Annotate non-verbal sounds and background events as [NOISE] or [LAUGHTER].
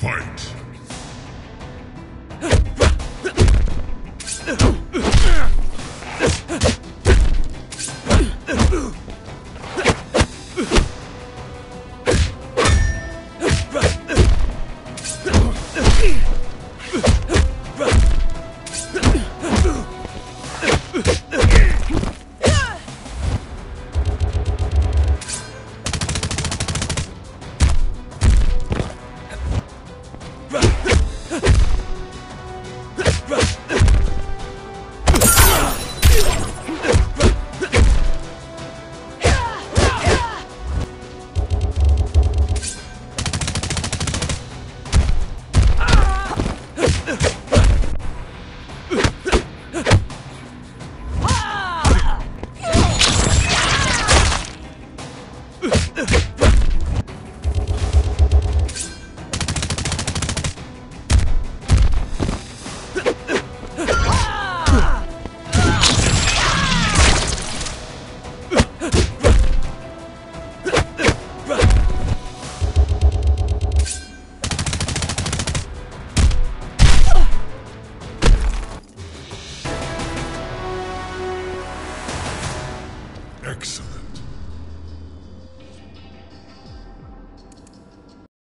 Fight! [LAUGHS] Excellent.